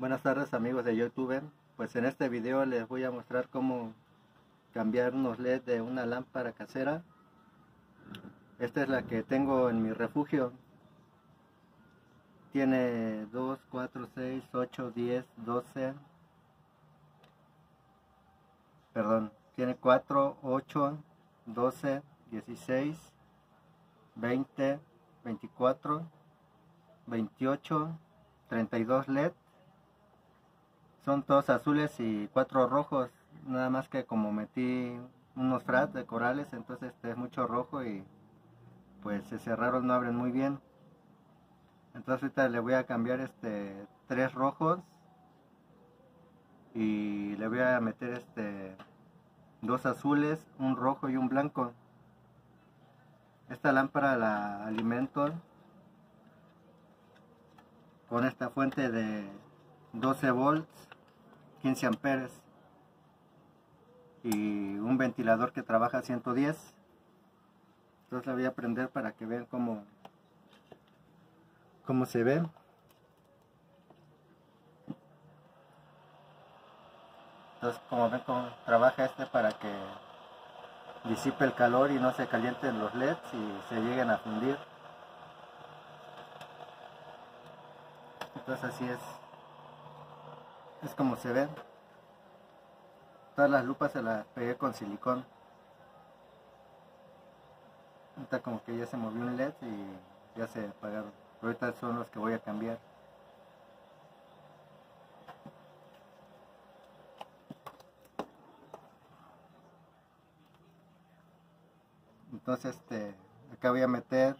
Buenas tardes amigos de YouTube. Pues en este video les voy a mostrar cómo cambiar unos LED de una lámpara casera. Esta es la que tengo en mi refugio. Tiene 2, 4, 6, 8, 10, 12. Perdón, tiene 4, 8, 12, 16, 20, 24, 28, 32 LED son todos azules y cuatro rojos nada más que como metí unos fras de corales entonces este es mucho rojo y pues se cerraron no abren muy bien. Entonces ahorita le voy a cambiar este tres rojos y le voy a meter este dos azules un rojo y un blanco. Esta lámpara la alimento con esta fuente de 12 volts 15 amperes. Y un ventilador que trabaja a 110 entonces la voy a prender para que vean cómo cómo se ve. Entonces como ven cómo trabaja este para que disipe el calor y no se calienten los leds y se lleguen a fundir. Entonces así es es como se ve. Todas las lupas se las pegué con silicón. Ahorita como que ya se movió un led y ya se apagaron. Ahorita son los que voy a cambiar. Entonces este acá voy a meter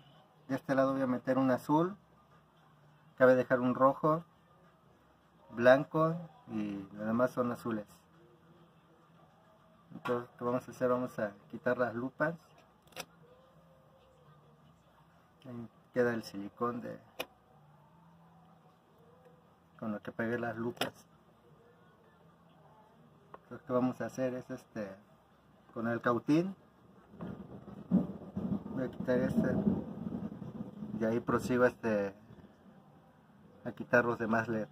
de este lado voy a meter un azul. Acá voy a dejar un rojo blanco y lo demás son azules. Entonces ¿qué vamos a hacer? vamos a quitar las lupas. Ahí queda el silicón de con lo que pegué las lupas. Entonces ¿qué vamos a hacer? es este con el cautín. Voy a quitar este. Y ahí prosigo este a quitar los demás LED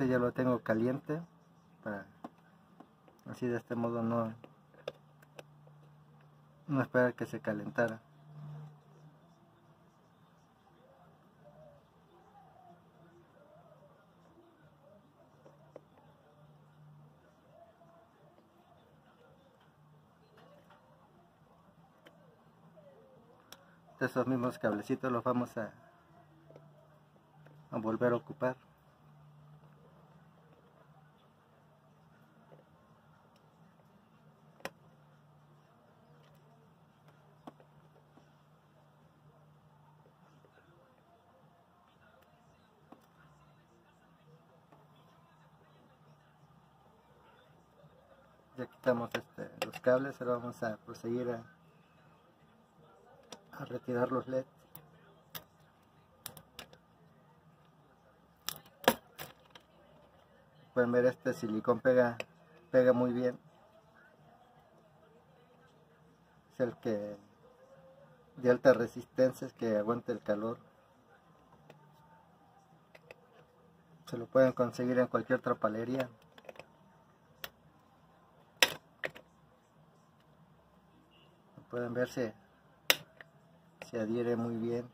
así ya lo tengo caliente para así de este modo no no esperar que se calentara. Esos mismos cablecitos los vamos a volver a ocupar ya quitamos este, los cables ahora vamos a proseguir a, a retirar los leds pueden ver este silicón pega pega muy bien. Es el que de alta resistencia es que aguanta el calor. Se lo pueden conseguir en cualquier trapalería pueden ver se, se adhiere muy bien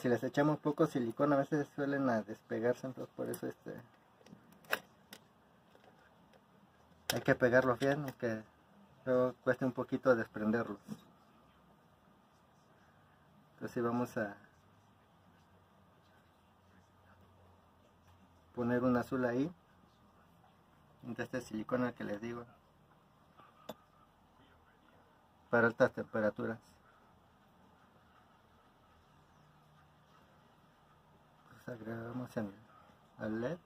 si les echamos poco silicón a veces suelen a despegarse entonces por eso este hay que pegarlos bien aunque luego cueste un poquito desprenderlos. Entonces vamos a poner un azul ahí de este silicona que les digo para altas temperaturas agregamos en al led.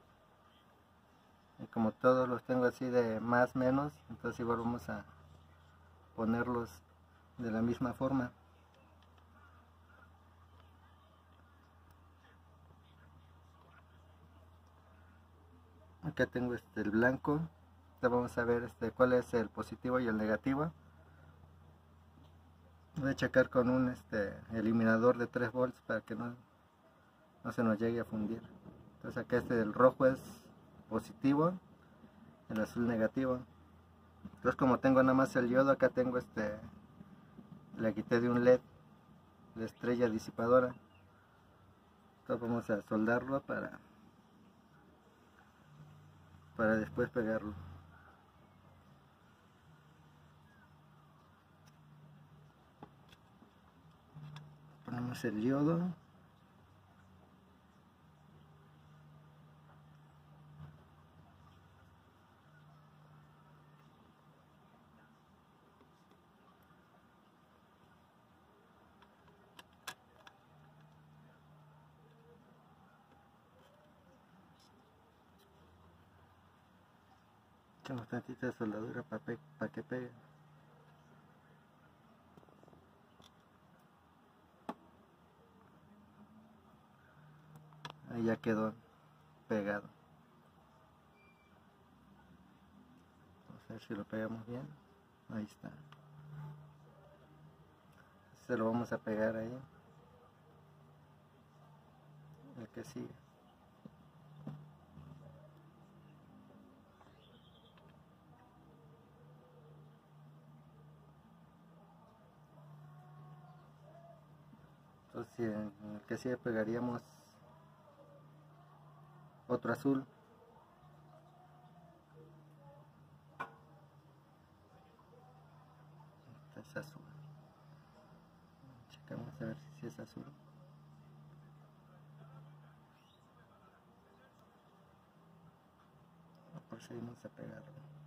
Y como todos los tengo así de más menos entonces igual vamos a ponerlos de la misma forma. Acá tengo este el blanco. Vamos a ver este cuál es el positivo y el negativo. Voy a checar con un este eliminador de 3 volts para que no, no se nos llegue a fundir entonces acá este del rojo es positivo el azul negativo entonces como tengo nada más el yodo acá tengo este le quité de un led la estrella disipadora entonces vamos a soldarlo para para después pegarlo. Ponemos el yodo. Echamos tantita soldadura para que pegue. Ahí ya quedó pegado. Vamos a ver si lo pegamos bien. Ahí está. Se lo vamos a pegar ahí. El que sigue. Entonces en el que sigue pegaríamos otro azul. Este es azul. Checamos a ver si es azul. Procedimos a pegarlo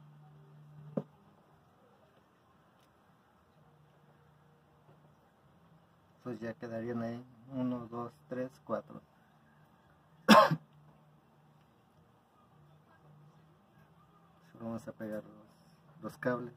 pues ya quedarían ahí 1, 2, 3, 4. Vamos a pegar los, los cables.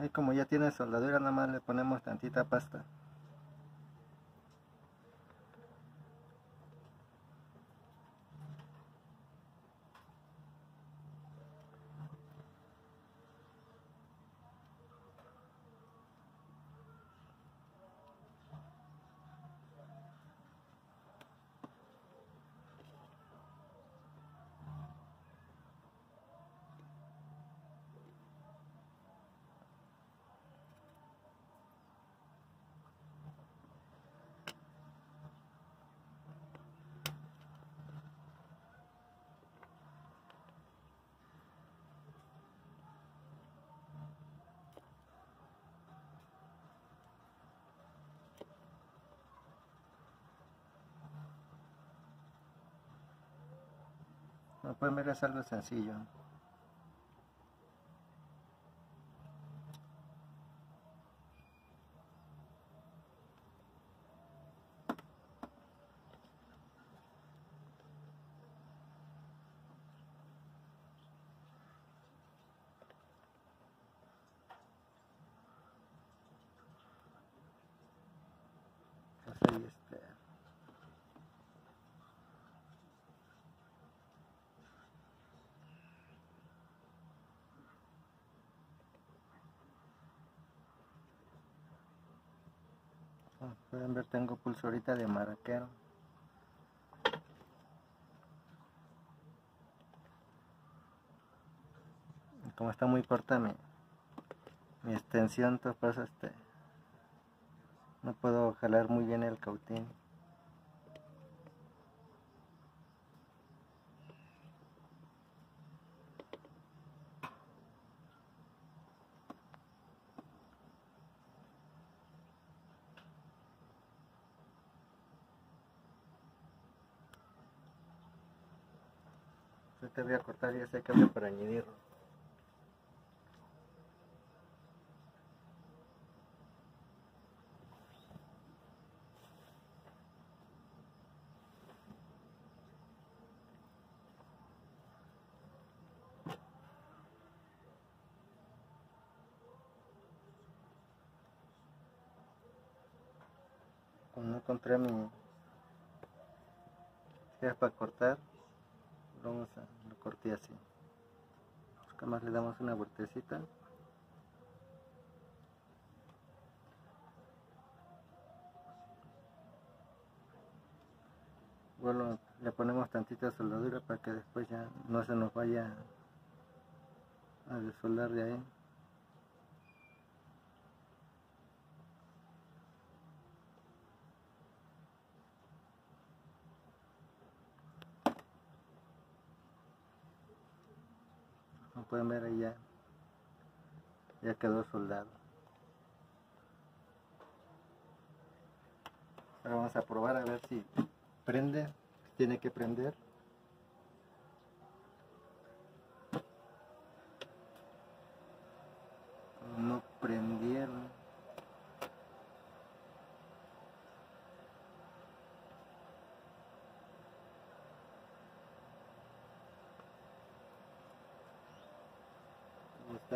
Ahí como ya tiene soldadura, nada más le ponemos tantita pasta. Como pueden ver algo sencillo. Entonces, este, Como pueden ver tengo pulsorita de maraquero. Como está muy corta mi, mi extensión, entonces este no puedo jalar muy bien el cautín. Te voy a cortar ya ese cambio para añadirlo. no encontré mi para cortar vamos a corté así. Acá más le damos una vueltecita. Bueno le ponemos tantita soldadura para que después ya no se nos vaya a desoldar de ahí pueden ver ahí ya, ya quedó soldado. Ahora vamos a probar a ver si prende, tiene que prender. No prendieron.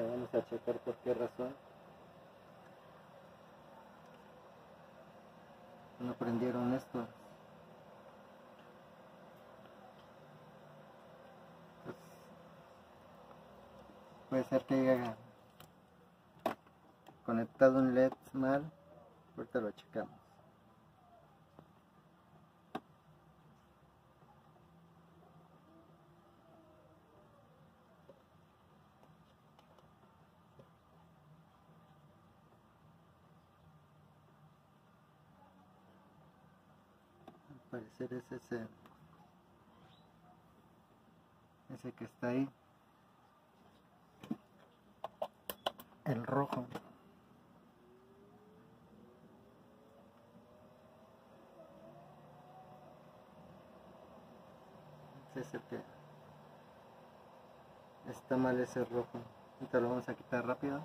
Vamos a checar por qué razón. No prendieron esto. Pues, puede ser que haya conectado un led mal. Ahorita lo checamos parecer es ese ese que está ahí. El rojo. Es ese que está mal ese rojo. Ahorita lo vamos a quitar rápido.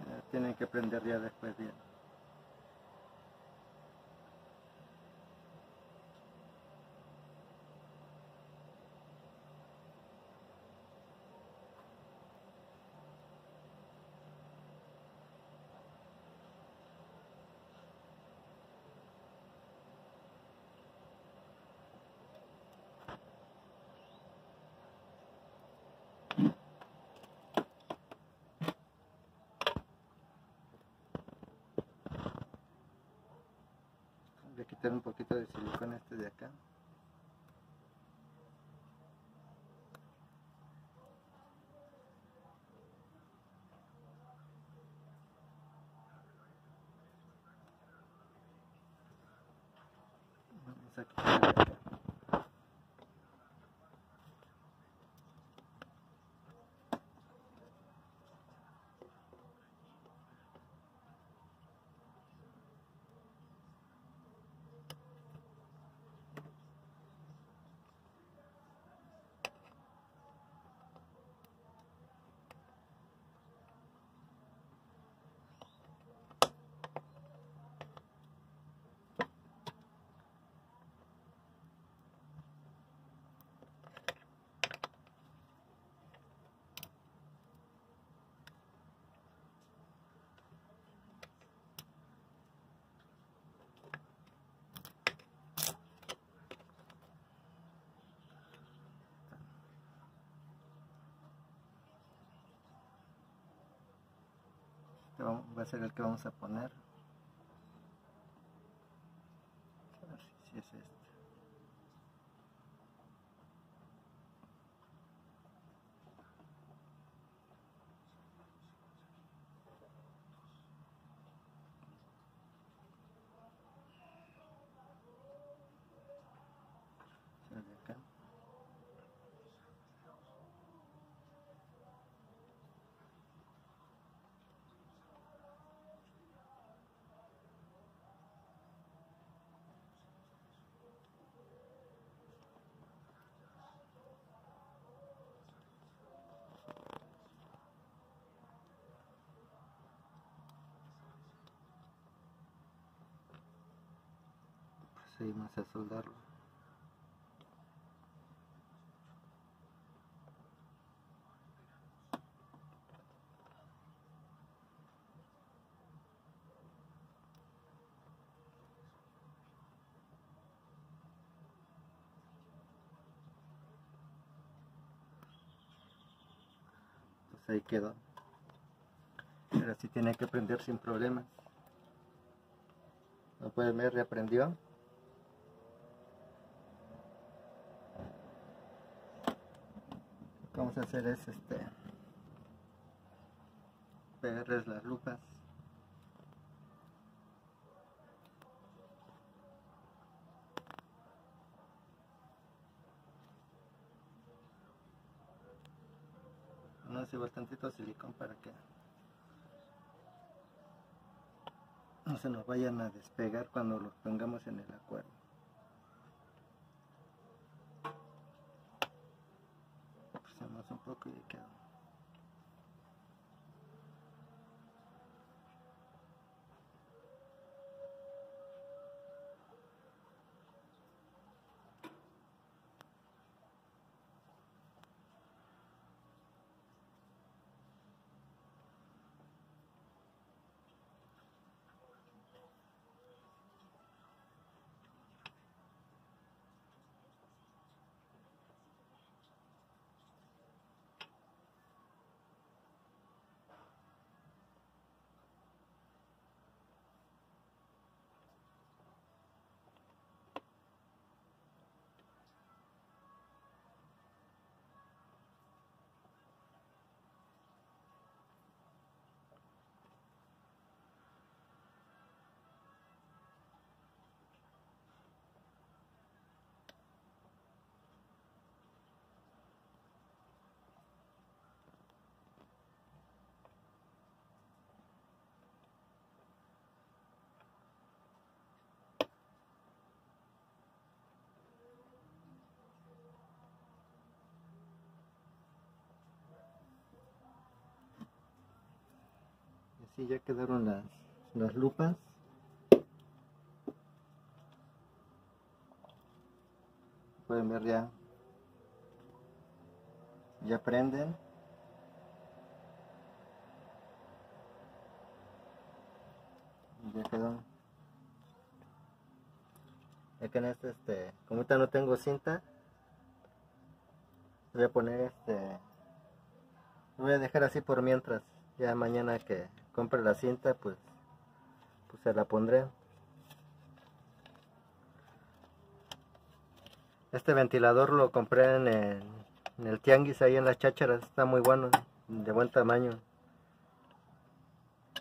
Eh, tienen que prender ya después bien quitar un poquito de silicona este de acá vamos a quitar Este va a ser el que vamos a poner. A ver si- si es este. Sale acá. Seguimos a soldarlo. Pues ahí quedó. Ahora sí tiene que prender sin problemas. Como pueden ver, reaprendió. Que vamos a hacer es este pegarles las lupas. No se bastantito silicón para que no se nos vayan a despegar cuando los pongamos en el acuario. Presionamos un poco y ya quedó. Y así ya quedaron las, las lupas. Pueden ver ya. Ya prenden. Ya quedó. Ya que en este, este, como ahorita no tengo cinta, voy a poner este, voy a dejar así por mientras. Ya mañana que compre la cinta, pues, pues se la pondré. Este ventilador lo compré en el, en el tianguis ahí en las chácharas, está muy bueno, de buen tamaño.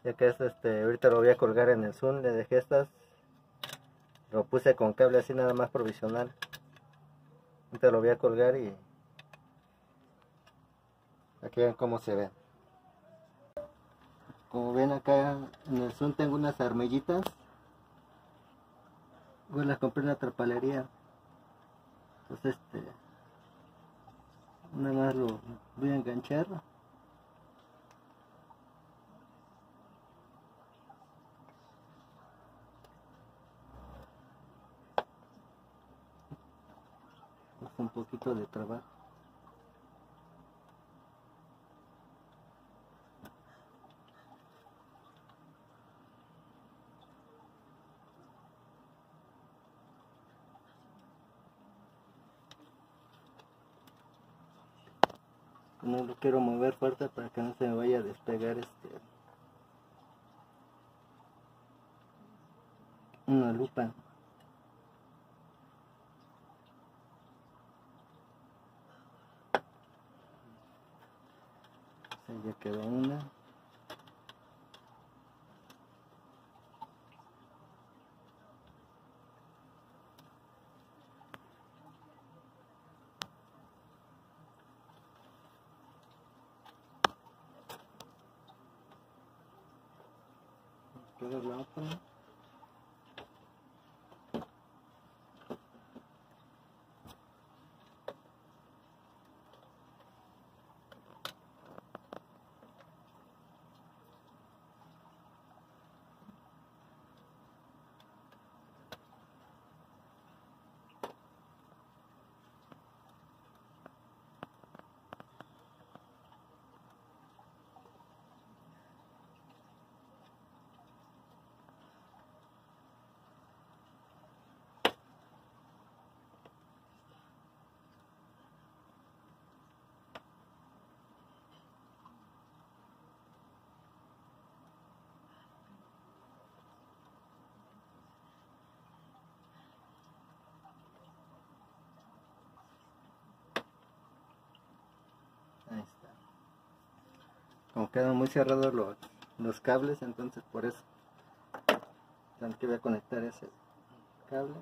Ya que es este, ahorita lo voy a colgar en el Zoom, le dejé estas, lo puse con cable así nada más provisional. Ahorita lo voy a colgar y aquí ven cómo se ve. Como ven acá en el Zoom tengo unas armillitas. Pues las compré en la trapalería. Entonces este nada más lo voy a enganchar. Es un poquito de trabajo. no lo quiero mover fuerte para que no se me vaya a despegar este una lupa. O ya quedó una. Queda la otra. Como quedan muy cerrados los, los cables entonces por eso que voy a conectar ese cable.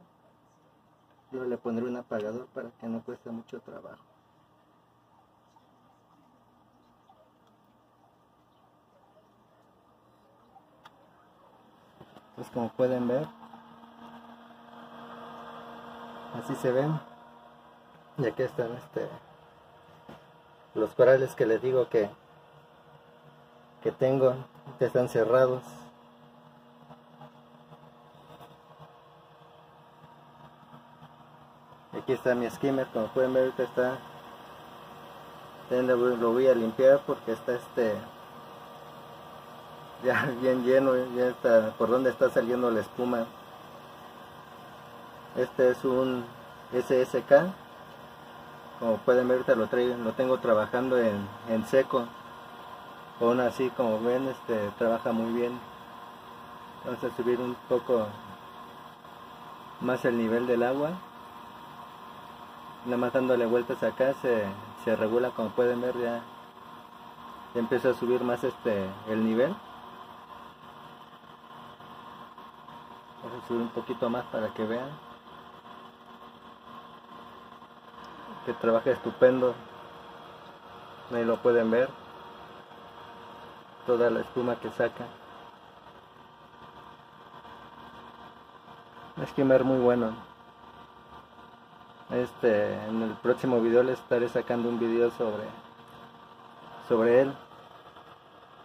Luego le pondré un apagador para que no cueste mucho trabajo. Entonces como pueden ver así se ven. Y aquí están este los corales que les digo que que tengo están cerrados. Aquí está mi skimmer como pueden ver ahorita está lo voy a limpiar porque está este ya bien lleno ya está por donde está saliendo la espuma. Este es un SSK como pueden ver lo, traigo, lo tengo trabajando en, en seco aún así como ven este trabaja muy bien. Vamos a subir un poco más el nivel del agua. Nada más dándole vueltas acá se, se regula como pueden ver ya, ya empieza a subir más este el nivel. Vamos a subir un poquito más para que vean. Que trabaja estupendo. Ahí lo pueden ver toda la espuma que saca. Es quemar muy bueno. Este, en el próximo video les estaré sacando un video sobre sobre él.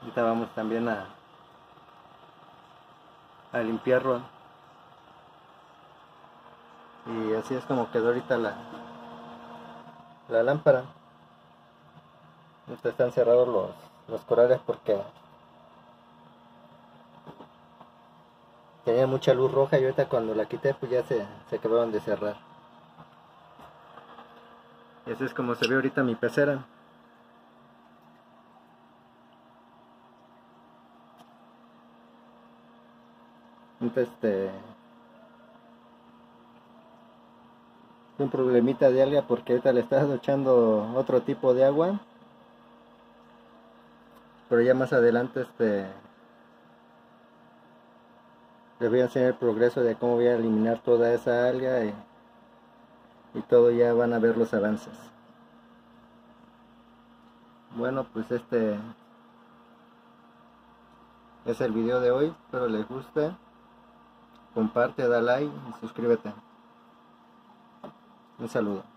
Ahorita vamos también a a limpiarlo. Y así es como quedó ahorita la la lámpara. Están cerrados los los corales porque tenía mucha luz roja y ahorita cuando la quité pues ya se, se acabaron de cerrar. Y así es como se ve ahorita mi pecera. Entonces, este un problemita de alga porque ahorita le estás echando otro tipo de agua pero ya más adelante este les voy a enseñar el progreso de cómo voy a eliminar toda esa alga y, y todo ya van a ver los avances. Bueno pues este es el video de hoy. Espero les guste. Comparte da like y suscríbete. Un saludo